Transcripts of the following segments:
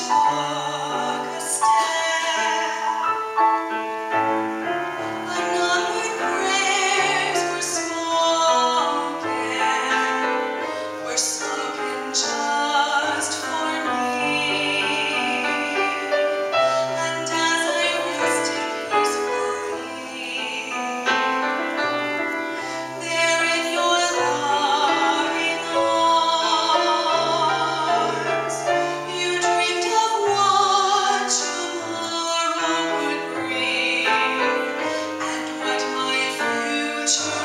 Uh... to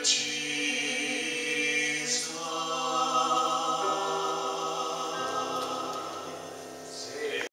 eternity.